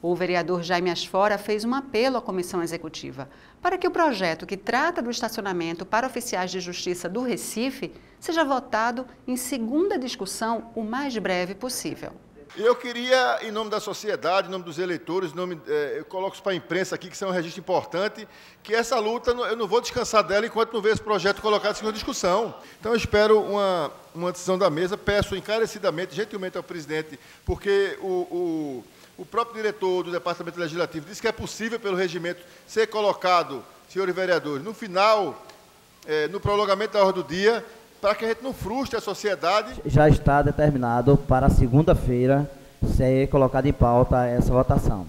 O vereador Jaime Asfora fez um apelo à comissão executiva para que o projeto que trata do estacionamento para oficiais de justiça do Recife seja votado em segunda discussão o mais breve possível. Eu queria, em nome da sociedade, em nome dos eleitores, nome, eh, eu coloco isso para a imprensa aqui, que isso é um registro importante, que essa luta, eu não vou descansar dela enquanto não ver esse projeto colocado em segunda discussão. Então, eu espero uma, uma decisão da mesa, peço encarecidamente, gentilmente ao presidente, porque o o próprio diretor do Departamento Legislativo disse que é possível, pelo regimento, ser colocado, senhores vereadores, no final, é, no prolongamento da ordem do dia, para que a gente não frustre a sociedade. Já está determinado para segunda-feira ser colocada em pauta essa votação.